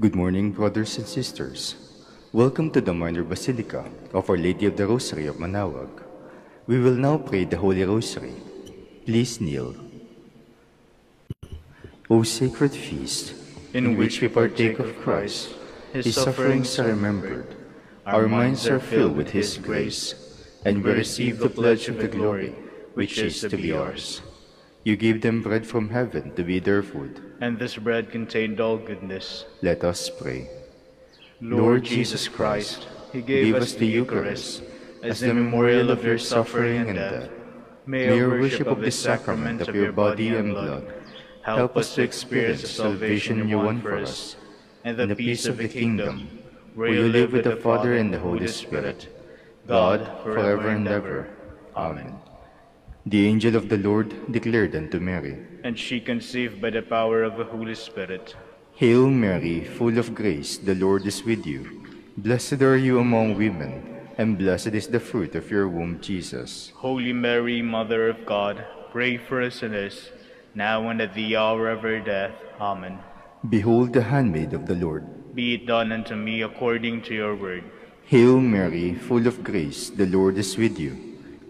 Good morning, brothers and sisters. Welcome to the Minor Basilica of Our Lady of the Rosary of Manaoag. We will now pray the Holy Rosary. Please kneel. O sacred feast, in which we partake of Christ, His sufferings are remembered, our minds are filled with His grace, and we receive the pledge of the glory which is to be ours. You give them bread from heaven to be their food. and this bread contained all goodness. Let us pray. Lord Jesus Christ, He gave us the Eucharist as the memorial of your suffering and death. May your worship of this sacrament of your body and blood help us to experience the salvation you won for us and the peace of the kingdom, where you live with the Father and the Holy Spirit, God, forever and ever. Amen. The angel of the Lord declared unto Mary, And she conceived by the power of the Holy Spirit. Hail Mary, full of grace, the Lord is with you. Blessed are you among women, and blessed is the fruit of your womb, Jesus. Holy Mary, Mother of God, pray for us sinners, now and at the hour of our death. Amen. Behold the handmaid of the Lord. Be it done unto me according to your word. Hail Mary, full of grace, the Lord is with you.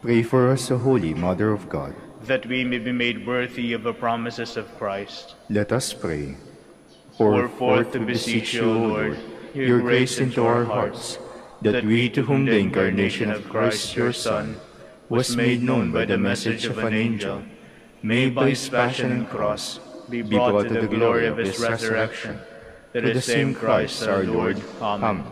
Pray for us, O Holy Mother of God. That we may be made worthy of the promises of Christ. Let us pray. Pour forth to beseech you, O Lord, your grace into our hearts, that we to whom the incarnation of Christ your Son was made known by the message of an angel, may by his passion and cross be brought to the glory of his resurrection. Through the same Christ our Lord. Amen.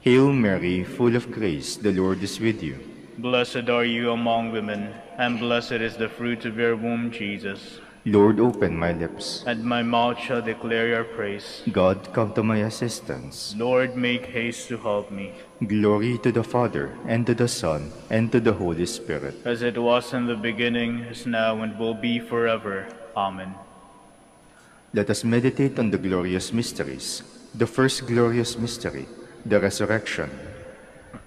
Hail Mary, full of grace, the Lord is with you. Blessed are you among women, and blessed is the fruit of your womb, Jesus. Lord, open my lips. And my mouth shall declare your praise. God, come to my assistance. Lord, make haste to help me. Glory to the Father, and to the Son, and to the Holy Spirit. As it was in the beginning, is now, and will be forever. Amen. Let us meditate on the glorious mysteries. The first glorious mystery, the resurrection.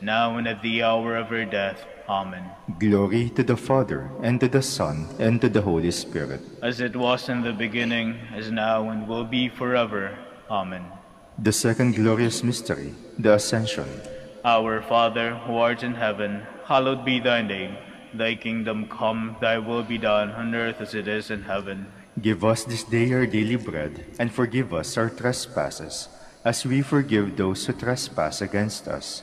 now and at the hour of her death. Amen. Glory to the Father, and to the Son, and to the Holy Spirit. As it was in the beginning, as now, and will be forever. Amen. The second glorious mystery, the Ascension. Our Father, who art in heaven, hallowed be thy name. Thy kingdom come, thy will be done, on earth as it is in heaven. Give us this day our daily bread, and forgive us our trespasses, as we forgive those who trespass against us.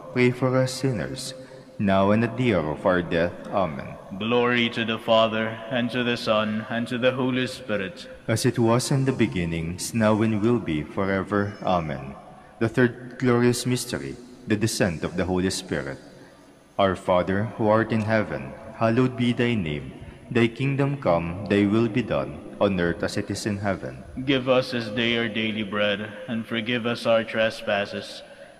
pray for us sinners, now and at the hour of our death. Amen. Glory to the Father, and to the Son, and to the Holy Spirit. As it was in the beginning, is now and will be, forever. Amen. The third glorious mystery, the descent of the Holy Spirit. Our Father, who art in heaven, hallowed be thy name. Thy kingdom come, thy will be done, on earth as it is in heaven. Give us this day our daily bread, and forgive us our trespasses,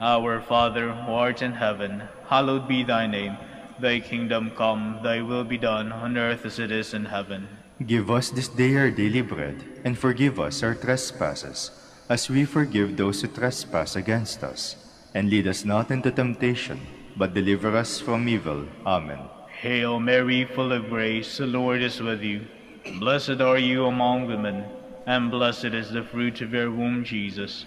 Our Father, who art in heaven, hallowed be thy name. Thy kingdom come, thy will be done, on earth as it is in heaven. Give us this day our daily bread, and forgive us our trespasses, as we forgive those who trespass against us. And lead us not into temptation, but deliver us from evil. Amen. Hail Mary, full of grace, the Lord is with you. Blessed are you among women, and blessed is the fruit of your womb, Jesus.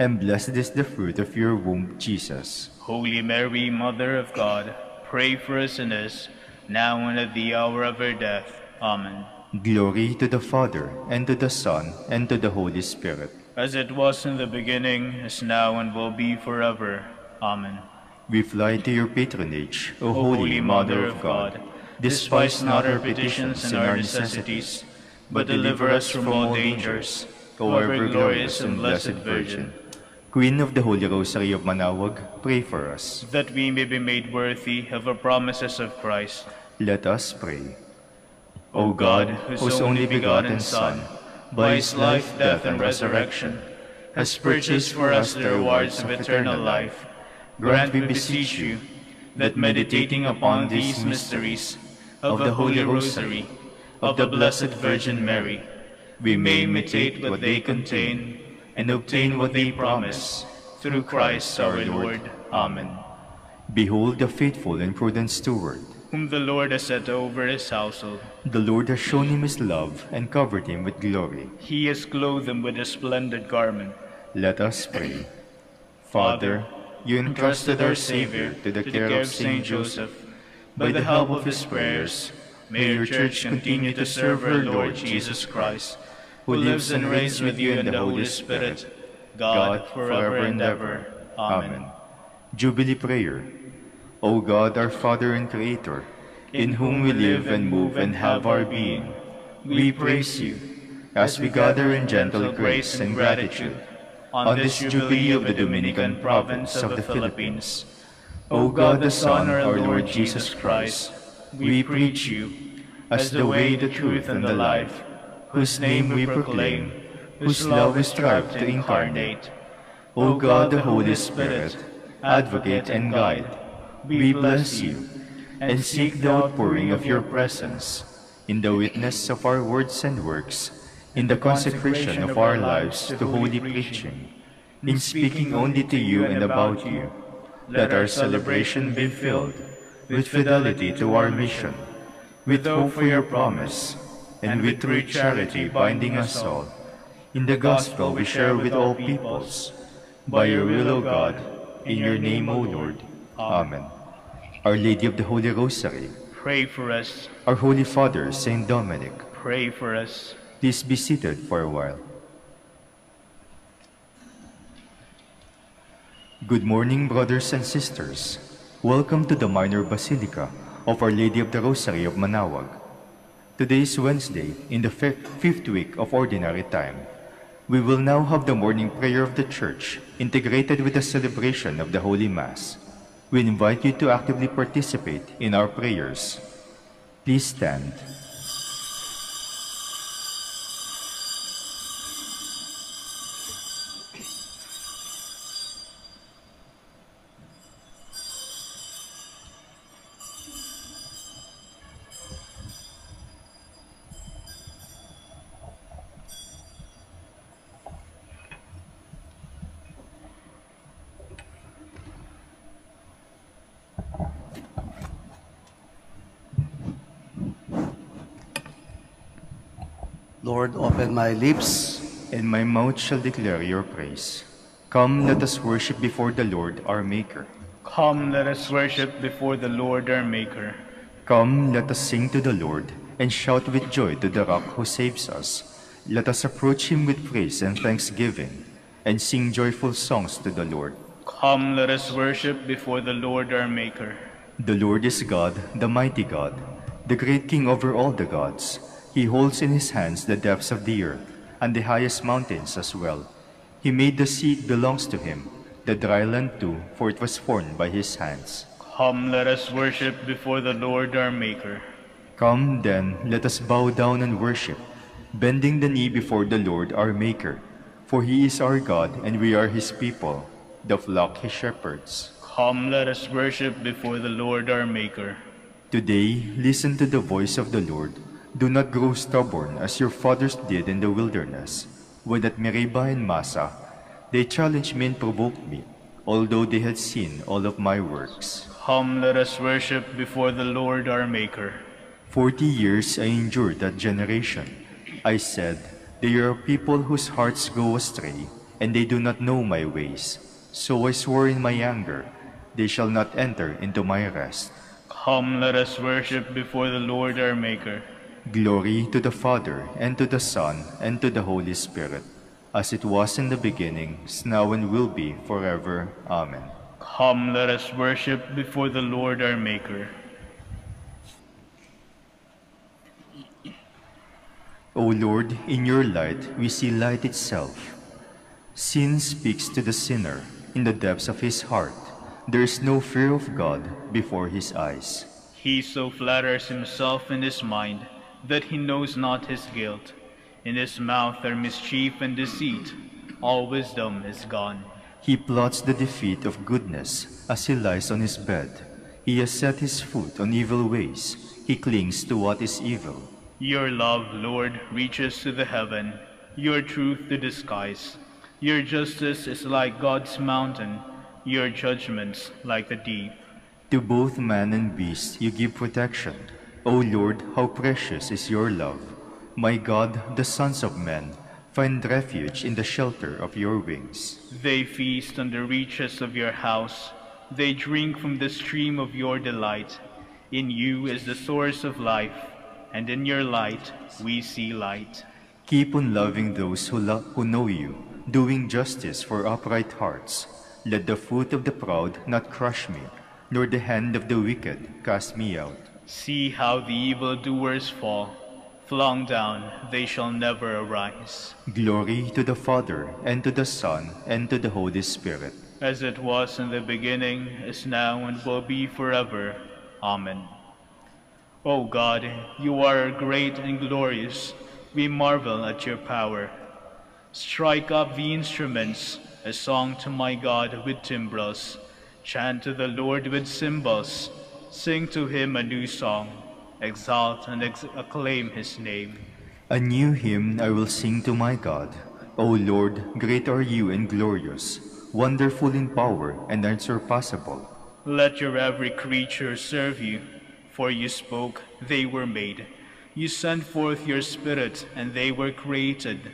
and blessed is the fruit of your womb, Jesus. Holy Mary, Mother of God, pray for us sinners, now and at the hour of our death. Amen. Glory to the Father, and to the Son, and to the Holy Spirit. As it was in the beginning, is now, and will be forever. Amen. We fly to your patronage, O Holy Mother of God. Despise not our petitions and our necessities, but deliver us from all dangers, O ever glorious and blessed Virgin. Queen of the Holy Rosary of Manaoag, pray for us. That we may be made worthy of the promises of Christ. Let us pray. O God, whose only begotten Son, by his life, death, and resurrection, has purchased for us the rewards of eternal life, grant, we beseech you, that meditating upon these mysteries of the Holy Rosary of the Blessed Virgin Mary, we may imitate what they contain and obtain what they promise, through Christ our Lord. Amen. Behold the faithful and prudent steward, whom the Lord has set over his household. The Lord has shown him his love and covered him with glory. He has clothed him with a splendid garment. Let us pray. Father, you entrusted our Savior to the care of Saint Joseph. By the help of his prayers, may your church continue to serve our Lord Jesus Christ, who lives and reigns with you in the Holy Spirit, God, forever and ever. Amen. Jubilee Prayer. O God, our Father and Creator, in whom we live and move and have our being, we praise you as we gather in gentle grace and gratitude on this Jubilee of the Dominican province of the Philippines. O God, the Son, our Lord Jesus Christ, we preach you as the way, the truth, and the life, whose name we proclaim, whose love we strive to incarnate. O God, the Holy Spirit, advocate and guide, we bless you and seek the outpouring of your presence in the witness of our words and works, in the consecration of our lives to holy preaching, in speaking only to you and about you. Let our celebration be filled with fidelity to our mission, with hope for your promise, and with true charity binding us all. In the gospel we share with all peoples. By your will, O God, in your name, O Lord. Amen. Our Lady of the Holy Rosary, pray for us. Our Holy Father, Saint Dominic, pray for us. Please be seated for a while. Good morning, brothers and sisters. Welcome to the Minor Basilica of Our Lady of the Rosary of Manaoag. Today is Wednesday in the fifth week of Ordinary Time. We will now have the morning prayer of the Church integrated with the celebration of the Holy Mass. We invite you to actively participate in our prayers. Please stand. Lord, my lips, and my mouth shall declare your praise. Come, let us worship before the Lord our Maker. Come, let us worship before the Lord our Maker. Come, let us sing to the Lord, and shout with joy to the rock who saves us. Let us approach him with praise and thanksgiving, and sing joyful songs to the Lord. Come, let us worship before the Lord our Maker. The Lord is God, the mighty God, the great King over all the gods. He holds in his hands the depths of the earth and the highest mountains as well. He made the sea belongs to him, the dry land too, for it was formed by his hands. Come, let us worship before the Lord our Maker. Come, then, let us bow down and worship, bending the knee before the Lord our Maker. For he is our God, and we are his people, the flock his shepherds. Come, let us worship before the Lord our Maker. Today, listen to the voice of the Lord do not grow stubborn as your fathers did in the wilderness, when at Meribah and Massah, they challenged me and provoked me, although they had seen all of my works. Come, let us worship before the Lord our Maker. Forty years I endured that generation. I said, They are people whose hearts go astray, and they do not know my ways. So I swore in my anger, They shall not enter into my rest. Come, let us worship before the Lord our Maker. Glory to the Father, and to the Son, and to the Holy Spirit, as it was in the beginning, is now, and will be, forever. Amen. Come, let us worship before the Lord our Maker. O Lord, in your light we see light itself. Sin speaks to the sinner in the depths of his heart. There is no fear of God before his eyes. He so flatters himself in his mind that he knows not his guilt. In his mouth are mischief and deceit. All wisdom is gone. He plots the defeat of goodness as he lies on his bed. He has set his foot on evil ways. He clings to what is evil. Your love, Lord, reaches to the heaven, your truth to the skies. Your justice is like God's mountain, your judgments like the deep. To both man and beast you give protection. O Lord, how precious is your love. My God, the sons of men, find refuge in the shelter of your wings. They feast on the reaches of your house. They drink from the stream of your delight. In you is the source of life, and in your light we see light. Keep on loving those who, lo who know you, doing justice for upright hearts. Let the foot of the proud not crush me, nor the hand of the wicked cast me out. See how the evildoers fall. Flung down, they shall never arise. Glory to the Father, and to the Son, and to the Holy Spirit. As it was in the beginning, is now, and will be forever. Amen. O God, you are great and glorious. We marvel at your power. Strike up the instruments, a song to my God with timbrels. Chant to the Lord with cymbals. Sing to him a new song, exalt and ex acclaim his name. A new hymn I will sing to my God. O Lord, great are you and glorious, wonderful in power and unsurpassable. Let your every creature serve you, for you spoke, they were made. You sent forth your Spirit, and they were created.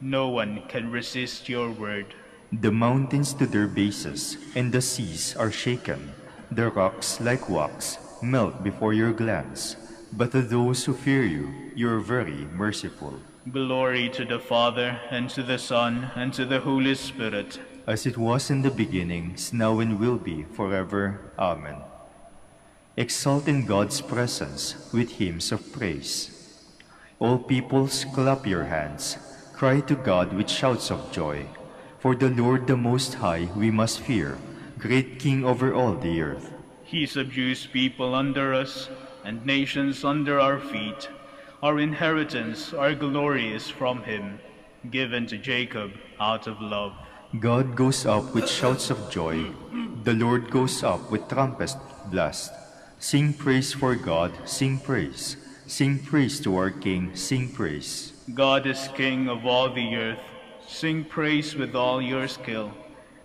No one can resist your word. The mountains to their bases, and the seas are shaken. The rocks, like wax, melt before your glance. But to those who fear you, you are very merciful. Glory to the Father, and to the Son, and to the Holy Spirit. As it was in the beginning, is now and will be, forever. Amen. Exalt in God's presence with hymns of praise. All peoples clap your hands, cry to God with shouts of joy. For the Lord the Most High we must fear, great King over all the earth. He subdues people under us, and nations under our feet. Our inheritance, our glory is from him, given to Jacob out of love. God goes up with shouts of joy. The Lord goes up with trumpet blast. Sing praise for God, sing praise. Sing praise to our King, sing praise. God is King of all the earth. Sing praise with all your skill.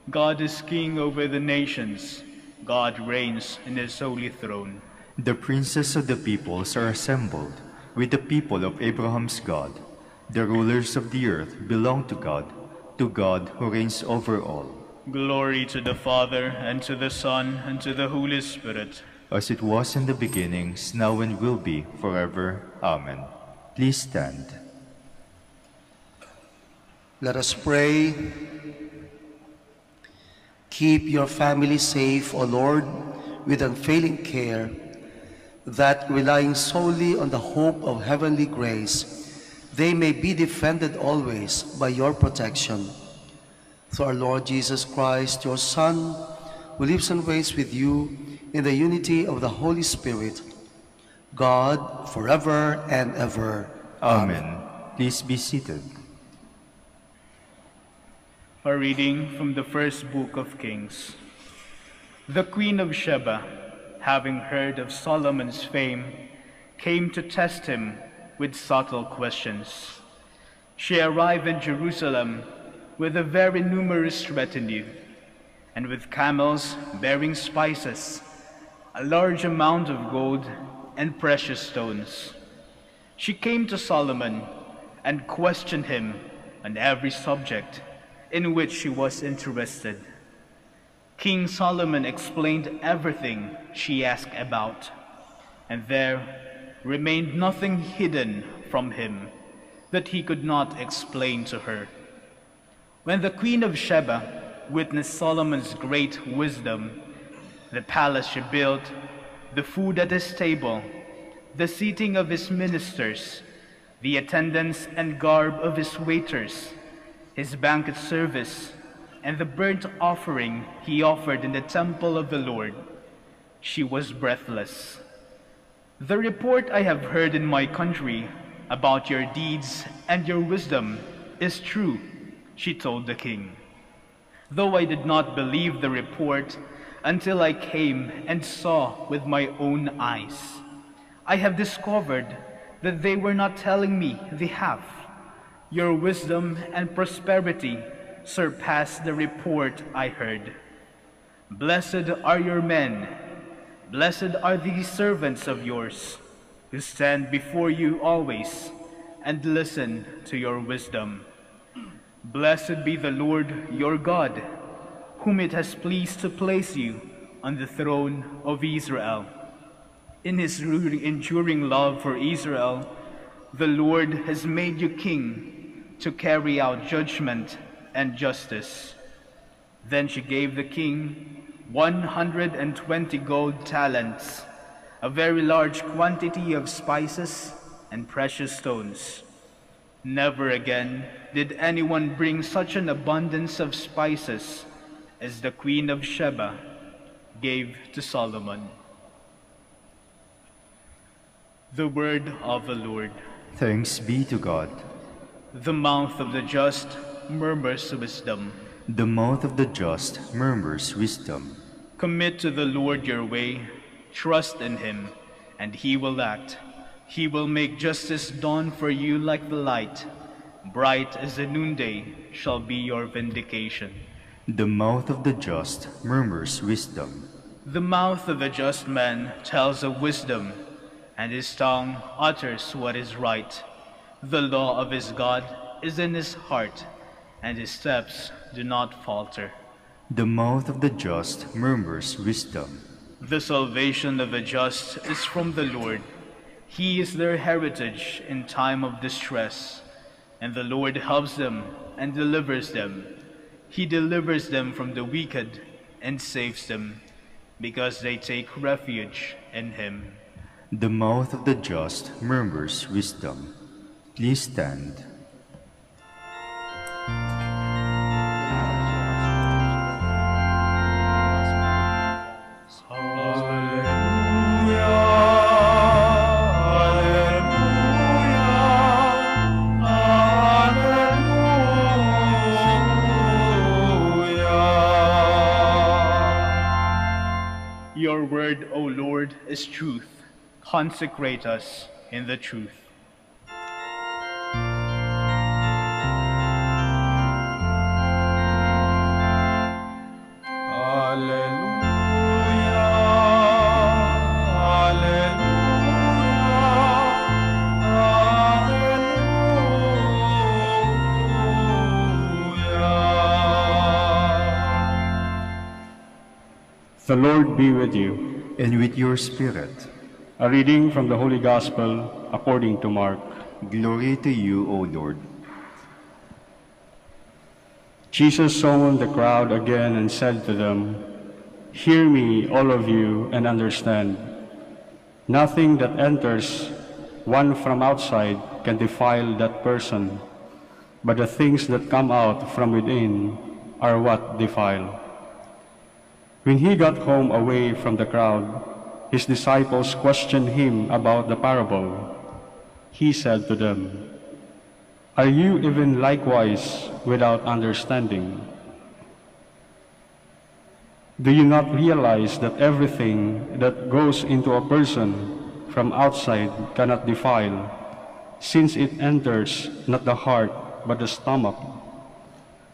God is King over the nations. God reigns in his holy throne. The princes of the peoples are assembled with the people of Abraham's God. The rulers of the earth belong to God, to God who reigns over all. Glory to the Father, and to the Son, and to the Holy Spirit as it was in the beginning, now and will be, forever. Amen. Please stand. Let us pray. Keep your family safe, O Lord, with unfailing care, that relying solely on the hope of heavenly grace, they may be defended always by your protection. Through our Lord Jesus Christ, your Son, who lives and reigns with you in the unity of the Holy Spirit, God, forever and ever. Amen. Amen. Please be seated. A reading from the first book of Kings. The Queen of Sheba, having heard of Solomon's fame, came to test him with subtle questions. She arrived in Jerusalem with a very numerous retinue, and with camels bearing spices a large amount of gold and precious stones. She came to Solomon and questioned him on every subject in which she was interested. King Solomon explained everything she asked about, and there remained nothing hidden from him that he could not explain to her. When the queen of Sheba witnessed Solomon's great wisdom, the palace she built, the food at his table, the seating of his ministers, the attendance and garb of his waiters, his banquet service, and the burnt offering he offered in the temple of the Lord. She was breathless. The report I have heard in my country about your deeds and your wisdom is true, she told the king. Though I did not believe the report, until I came and saw with my own eyes. I have discovered that they were not telling me the half. Your wisdom and prosperity surpass the report I heard. Blessed are your men, blessed are these servants of yours, who stand before you always and listen to your wisdom. Blessed be the Lord your God whom it has pleased to place you on the throne of Israel. In his enduring love for Israel, the Lord has made you king to carry out judgment and justice. Then she gave the king 120 gold talents, a very large quantity of spices and precious stones. Never again did anyone bring such an abundance of spices as the Queen of Sheba gave to Solomon. The word of the Lord. Thanks be to God. The mouth of the just murmurs wisdom. The mouth of the just murmurs wisdom. Commit to the Lord your way, trust in him, and he will act. He will make justice dawn for you like the light. Bright as the noonday shall be your vindication. The mouth of the just murmurs wisdom. The mouth of a just man tells of wisdom, and his tongue utters what is right. The law of his God is in his heart, and his steps do not falter. The mouth of the just murmurs wisdom. The salvation of the just is from the Lord. He is their heritage in time of distress, and the Lord helps them and delivers them. He delivers them from the wicked and saves them, because they take refuge in him. The mouth of the just murmurs wisdom. Please stand. Your word, O Lord, is truth. Consecrate us in the truth. Lord be with you. And with your spirit, A reading from the Holy Gospel according to Mark. glory to you, O Lord. Jesus summoned the crowd again and said to them, Hear me, all of you, and understand. Nothing that enters one from outside can defile that person, but the things that come out from within are what defile. When he got home away from the crowd, his disciples questioned him about the parable. He said to them, Are you even likewise without understanding? Do you not realize that everything that goes into a person from outside cannot defile, since it enters not the heart but the stomach,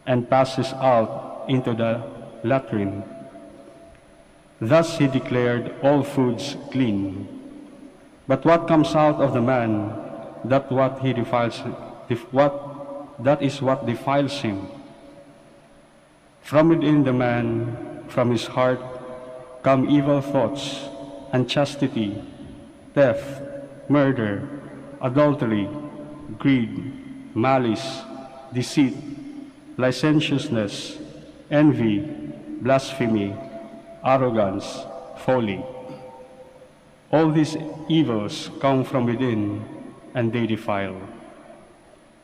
and passes out into the latrine? Thus he declared all foods clean. But what comes out of the man, that what he defiles, what that is what defiles him. From within the man, from his heart, come evil thoughts, unchastity, theft, murder, adultery, greed, malice, deceit, licentiousness, envy, blasphemy, arrogance, folly. All these evils come from within, and they defile.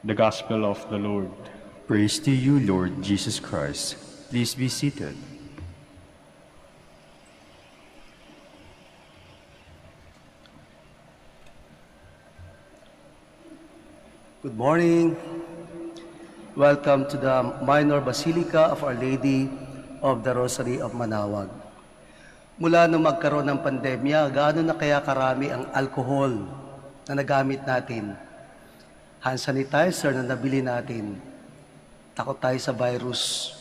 The Gospel of the Lord. Praise to you, Lord Jesus Christ. Please be seated. Good morning. Welcome to the Minor Basilica of Our Lady of the Rosary of Manaoag. Mula nung magkaroon ng pandemya, gaano na kaya karami ang alcohol na nagamit natin? Hand sanitizer na nabili natin. Takot tayo sa virus.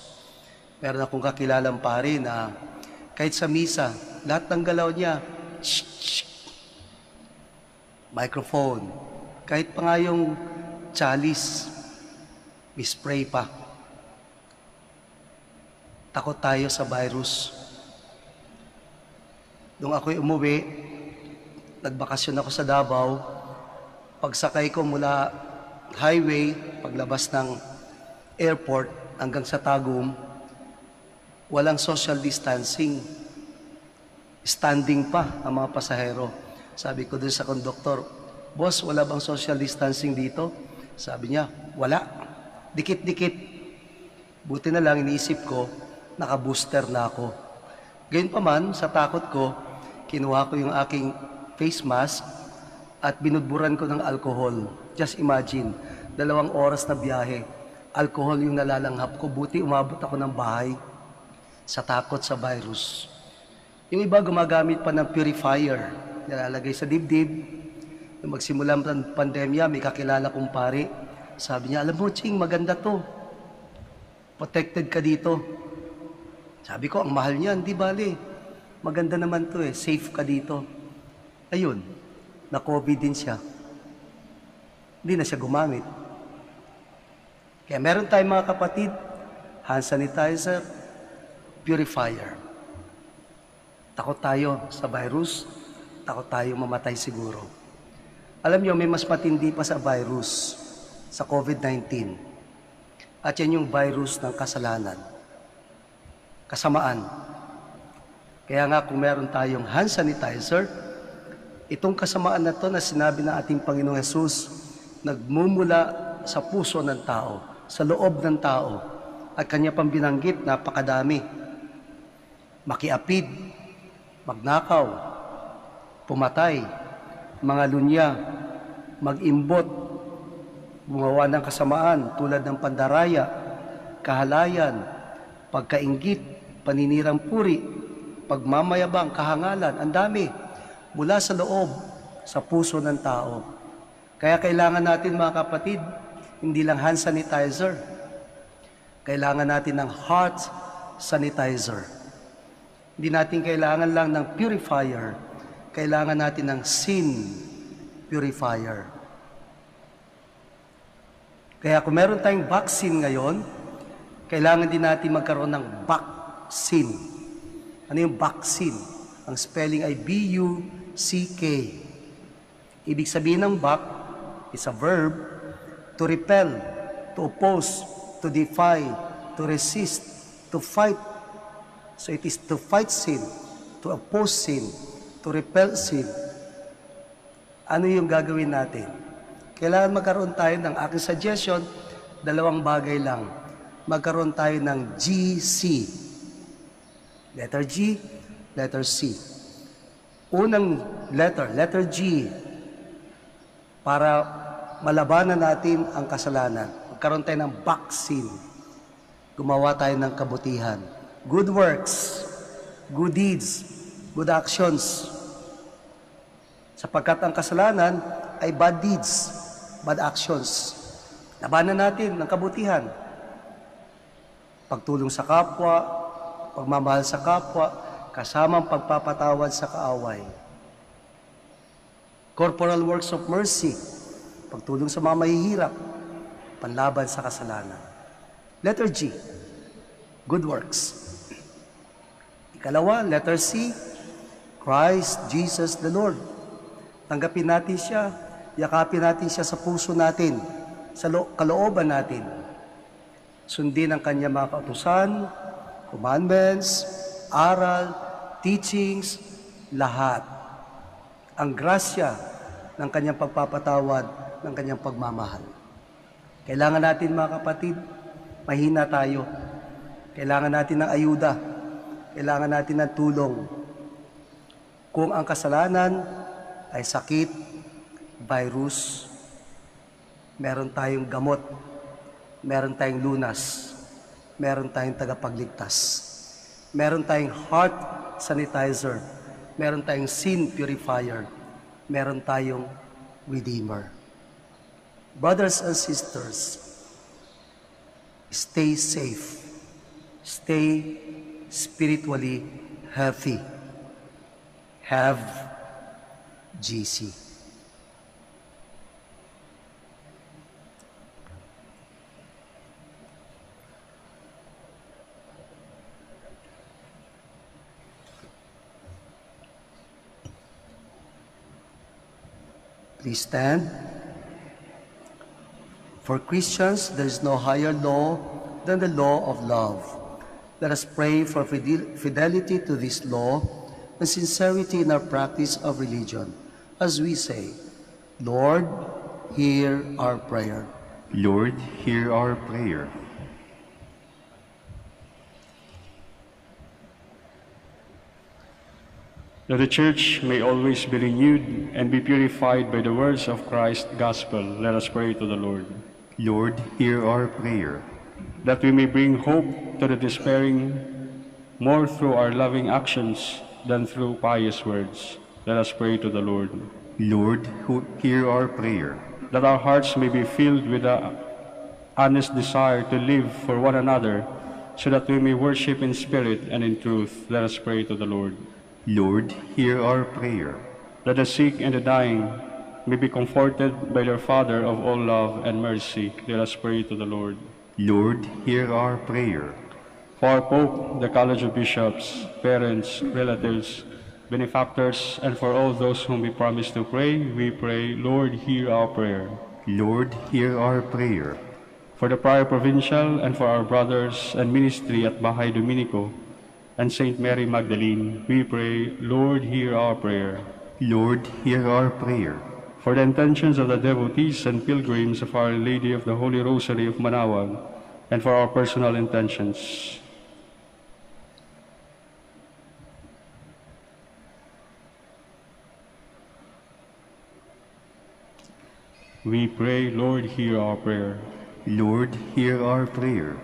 Meron akong kakilalang pare na kahit sa misa, lahat ng galaw niya, microphone. Kahit pa nga yung chalice, may spray pa. Takot tayo sa virus. Nung ako'y umuwi, nagbakasyon ako sa Davao, pagsakay ko mula highway, paglabas ng airport hanggang sa Tagum, walang social distancing. Standing pa ang mga pasahero. Sabi ko dun sa konduktor, Boss, wala bang social distancing dito? Sabi niya, wala. Dikit-dikit. Buti na lang iniisip ko, naka-booster na ako. Gayun pa man, sa takot ko, kinuha ko yung aking face mask at binudburan ko ng alcohol. Just imagine, dalawang oras na biyahe. Alcohol yung nalalanghap ko. Buti umabot ako ng bahay sa takot sa virus. Yung iba gumagamit pa ng purifier, nilalagay sa dibdib. Nung magsimula ang pandemya, may kakilala kong pare. Sabi niya, alam mo, Ching, maganda to. Protected ka dito. Sabi ko, ang mahal niyan, di bali. Maganda naman to eh, safe ka dito. Ayun, na-COVID din siya. Hindi na siya gumamit. Kaya meron tayong mga kapatid, hand sanitizer, purifier. Takot tayo sa virus, takot tayo mamatay siguro. Alam niyo, may mas matindi pa sa virus, sa COVID-19. At yan yung virus ng kasalanan. Kasamaan. Kaya nga kung meron tayong hand sanitizer, itong kasamaan na to na sinabi ng ating Panginoong Yesus, nagmumula sa puso ng tao, sa loob ng tao, at kanya pang binanggit, napakadami. Makiapid, magnakaw, pumatay, mga lunya, mag-imbot, gumawa ng kasamaan tulad ng pandaraya, kahalayan, pagkaingit, paninirang puri, pagmamayabang, kahangalan, ang dami mula sa loob, sa puso ng tao. Kaya kailangan natin mga kapatid, hindi lang hand sanitizer, kailangan natin ng heart sanitizer. Hindi natin kailangan lang ng purifier, kailangan natin ng sin purifier. Kaya kung meron tayong vaccine ngayon, kailangan din natin magkaroon ng vaccine. Ano yung vaccine? Ang spelling ay B-U-C-K. Ibig sabihin ng back is a verb to repel, to oppose, to defy, to resist, to fight. So it is to fight sin, to oppose sin, to repel sin. Ano yung gagawin natin? Kailangan magkaroon tayo ng aking suggestion, dalawang bagay lang. Magkaroon tayo ng GC. Letter G, letter C. Unang letter, letter G, para malabanan natin ang kasalanan. Magkaroon tayo ng vaccine. Gumawa tayo ng kabutihan. Good works, good deeds, good actions. Sapagkat ang kasalanan ay bad deeds, bad actions. Labanan natin ng kabutihan. Pagtulong sa kapwa, pagmamahal sa kapwa, kasamang pagpapatawad sa kaaway. Corporal works of mercy, pagtulong sa mga mahihirap, panlaban sa kasalanan. Letter G, good works. Ikalawa, letter C, Christ Jesus the Lord. Tanggapin natin siya, yakapin natin siya sa puso natin, sa lo- kalooban natin. Sundin ang kanya mga kautusan, commandments, aral, teachings, lahat. Ang grasya ng kanyang pagpapatawad, ng kanyang pagmamahal. Kailangan natin mga kapatid, mahina tayo. Kailangan natin ng ayuda. Kailangan natin ng tulong. Kung ang kasalanan ay sakit, virus, meron tayong gamot, meron tayong lunas, meron tayong tagapagligtas, meron tayong heart sanitizer, meron tayong sin purifier, meron tayong redeemer. Brothers and sisters, stay safe, stay spiritually healthy, have GC. Please stand. For Christians, there is no higher law than the law of love. Let us pray for fidelity to this law and sincerity in our practice of religion as we say, Lord, hear our prayer. Lord, hear our prayer. That the church may always be renewed and be purified by the words of Christ's gospel. Let us pray to the Lord. Lord, hear our prayer. That we may bring hope to the despairing more through our loving actions than through pious words. Let us pray to the Lord. Lord, who hear our prayer. That our hearts may be filled with a honest desire to live for one another so that we may worship in spirit and in truth. Let us pray to the Lord. Lord, hear our prayer. That the sick and the dying may be comforted by their Father of all love and mercy. Let us pray to the Lord. Lord, hear our prayer. For our Pope, the College of Bishops, parents, relatives, benefactors, and for all those whom we promise to pray, we pray, Lord, hear our prayer. Lord, hear our prayer. For the Prior Provincial and for our brothers and ministry at Bahay Dominico and Saint Mary Magdalene, we pray, Lord, hear our prayer. Lord, hear our prayer. For the intentions of the devotees and pilgrims of Our Lady of the Holy Rosary of Manaoag, and for our personal intentions. We pray, Lord, hear our prayer. Lord, hear our prayer.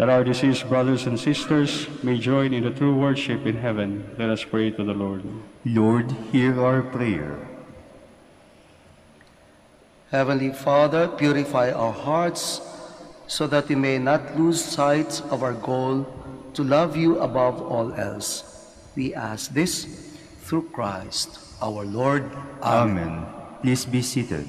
That our deceased brothers and sisters may join in the true worship in heaven, let us pray to the Lord. Lord, hear our prayer. Heavenly Father, purify our hearts so that we may not lose sight of our goal to love you above all else. We ask this through Christ our Lord. Amen. Please be seated.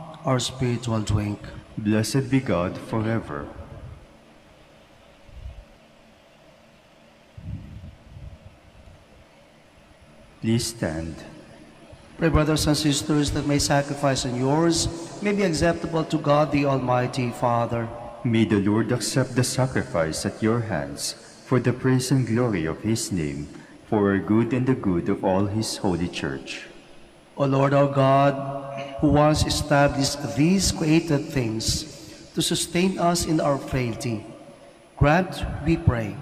our spiritual drink. Blessed be God forever. Please stand. Pray, brothers and sisters, that my sacrifice and yours may be acceptable to God the Almighty Father. May the Lord accept the sacrifice at your hands for the praise and glory of his name, for our good and the good of all his holy church. O Lord our God, who once established these created things to sustain us in our frailty, grant, we pray,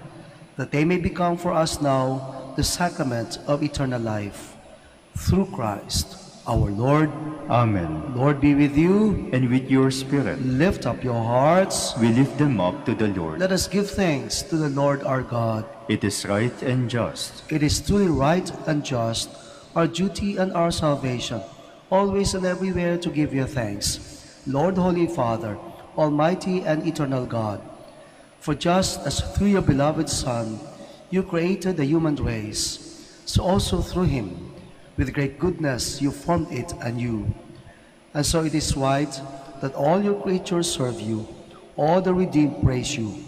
that they may become for us now the sacrament of eternal life. Through Christ, our Lord. Amen. Lord be with you. And with your spirit, Lift up your hearts. we lift them up to the Lord. Let us give thanks to the Lord our God. It is right and just. It is truly right and just, our duty and our salvation, always and everywhere to give you thanks. Lord, Holy Father, Almighty and eternal God, for just as through your beloved Son you created the human race, so also through him, with great goodness, you formed it anew. And so it is right that all your creatures serve you, all the redeemed praise you,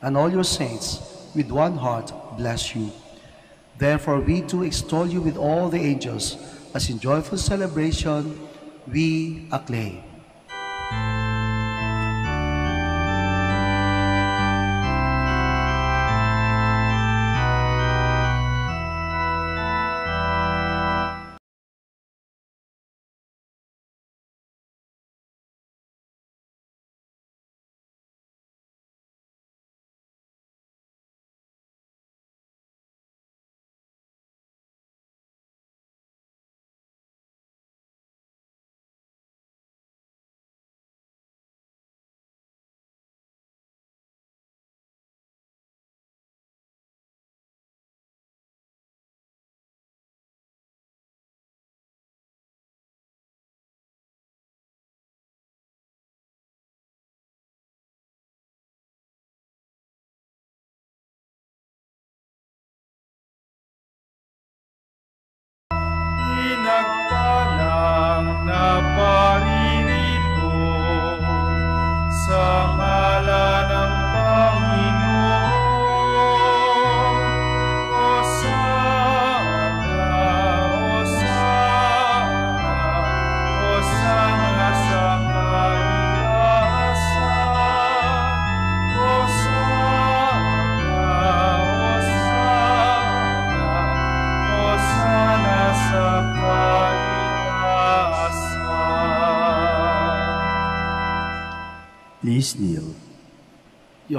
and all your saints with one heart bless you. Therefore we too extol you with all the angels, as in joyful celebration we acclaim.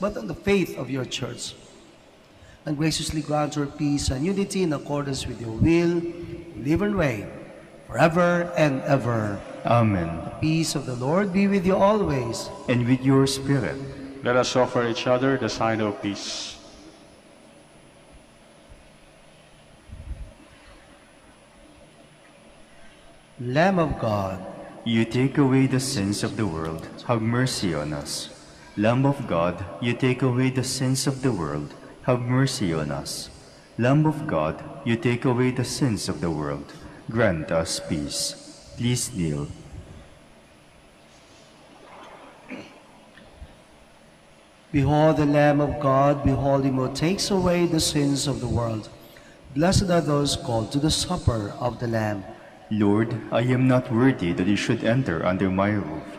but on the faith of your church. And graciously grant her peace and unity in accordance with your will, live and reign, forever and ever. Amen. The peace of the Lord be with you always. And with your spirit. Let us offer each other the sign of peace. Lamb of God, You take away the sins of the world, have mercy on us. Lamb of God, you take away the sins of the world, have mercy on us. Lamb of God, you take away the sins of the world, grant us peace. Please kneel. behold the Lamb of God, behold him who takes away the sins of the world. Blessed are those called to the supper of the Lamb. Lord, I am not worthy that you should enter under my roof,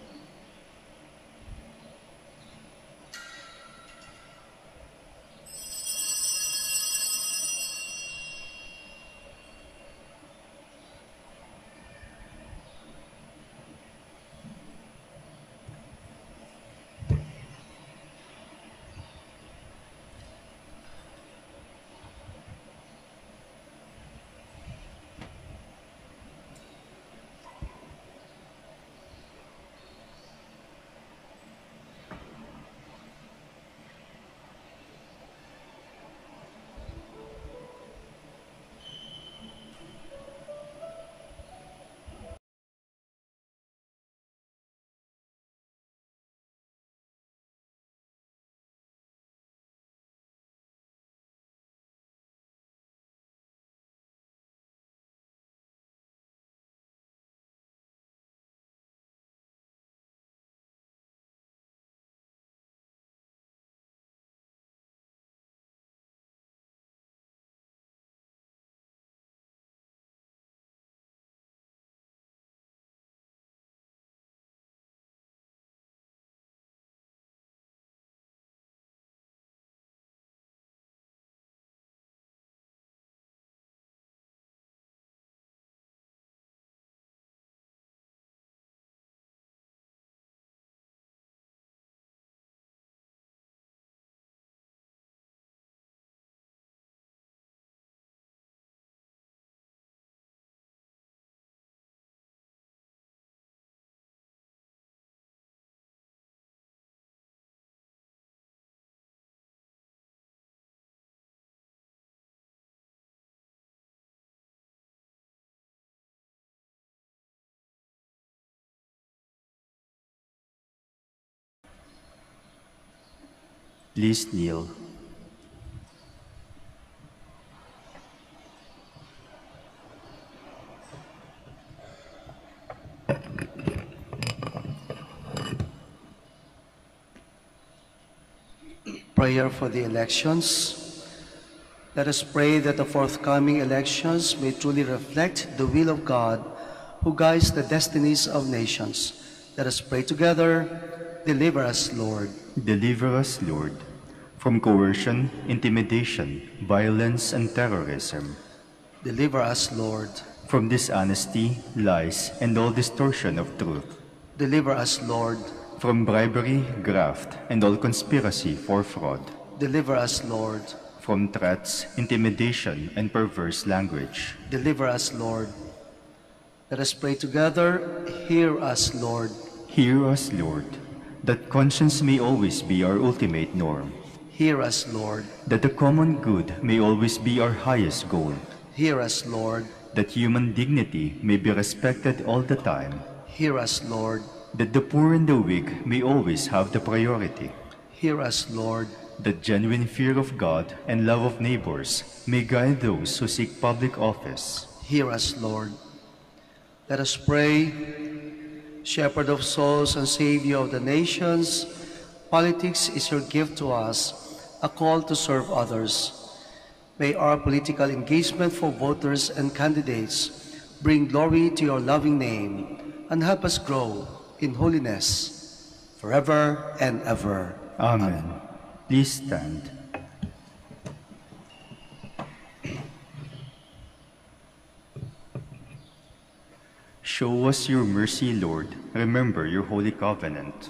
Please kneel. Prayer for the elections. Let us pray that the forthcoming elections may truly reflect the will of God who guides the destinies of nations. Let us pray together. Deliver us, Lord. Deliver us, Lord, from coercion, intimidation, violence, and terrorism, Deliver us, Lord. from dishonesty, lies, and all distortion of truth, Deliver us, Lord. from bribery, graft, and all conspiracy for fraud, Deliver us, Lord. from threats, intimidation, and perverse language. Deliver us, Lord. Let us pray together. Hear us, Lord. Hear us, Lord, that conscience may always be our ultimate norm, Hear us, Lord. that the common good may always be our highest goal, Hear us, Lord. that human dignity may be respected all the time, Hear us, Lord. that the poor and the weak may always have the priority, Hear us, Lord. that genuine fear of God and love of neighbors may guide those who seek public office. Hear us, Lord. Let us pray. Shepherd of souls and Savior of the nations, politics is your gift to us, a call to serve others. May our political engagement for voters and candidates bring glory to your loving name and help us grow in holiness forever and ever. Amen. Please stand. Show us your mercy, Lord. Remember your holy covenant.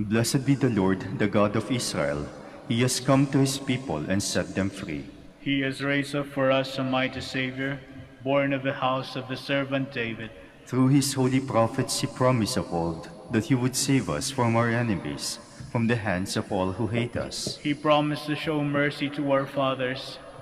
Blessed be the Lord, the God of Israel. He has come to his people and set them free. He has raised up for us a mighty Savior, born of the house of the servant David. Through his holy prophets he promised of old that he would save us from our enemies, from the hands of all who hate us. He promised to show mercy to our fathers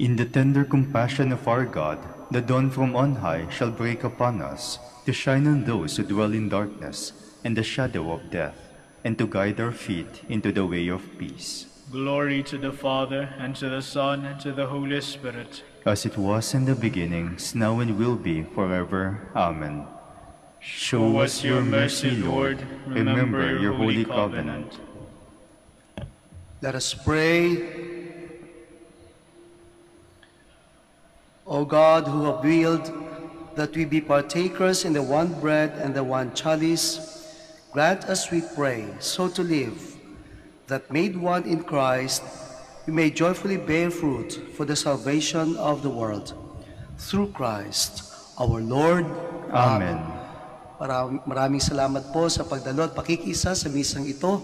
In the tender compassion of our God, the dawn from on high shall break upon us, to shine on those who dwell in darkness and the shadow of death, and to guide our feet into the way of peace. Glory to the Father, and to the Son, and to the Holy Spirit. As it was in the beginning, is now and will be, forever. Amen. Show us your mercy, Lord. Remember your holy covenant. Let us pray. O God, who have willed that we be partakers in the one bread and the one chalice, grant us, we pray, so to live, that made one in Christ, we may joyfully bear fruit for the salvation of the world. Through Christ, our Lord. Amen. Maraming, maraming salamat po sa pagdalo at pakikisa sa misang ito.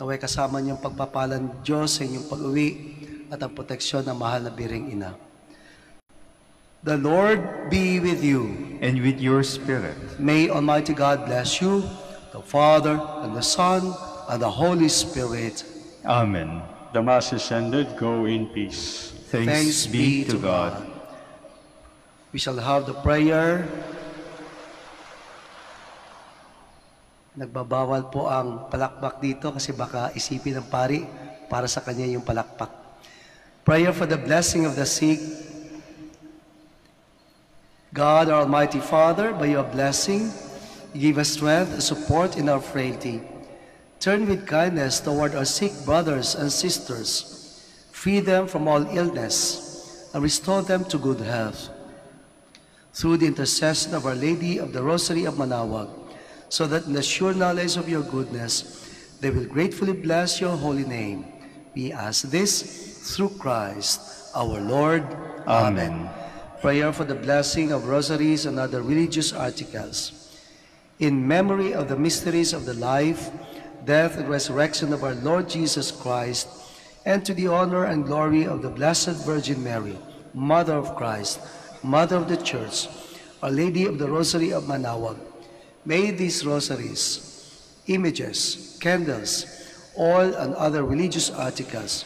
Naway kasama niyong pagpapalan Diyos sa inyong pag-uwi at ang proteksyon ng mahal na biring ina. The Lord be with you. And with your spirit. May Almighty God bless you, the Father, and the Son, and the Holy Spirit. Amen. The Mass is ended. Go in peace. Thanks, be to God. We shall have the prayer. Nagbabawal po ang palakpak dito kasi baka isipin ng pari para sa kanya yung palakpak. Prayer for the blessing of the sick. God, our Almighty Father, by your blessing, give us strength and support in our frailty. Turn with kindness toward our sick brothers and sisters. Free them from all illness and restore them to good health. Through the intercession of Our Lady of the Rosary of Manaoag, so that in the sure knowledge of your goodness, they will gratefully bless your holy name. We ask this through Christ our Lord. Amen. Prayer for the blessing of rosaries and other religious articles. In memory of the mysteries of the life, death, and resurrection of our Lord Jesus Christ, and to the honor and glory of the Blessed Virgin Mary, Mother of Christ, Mother of the Church, Our Lady of the Rosary of Manaoag, may these rosaries, images, candles, oil, and other religious articles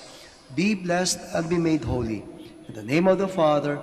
be blessed and be made holy. In the name of the Father,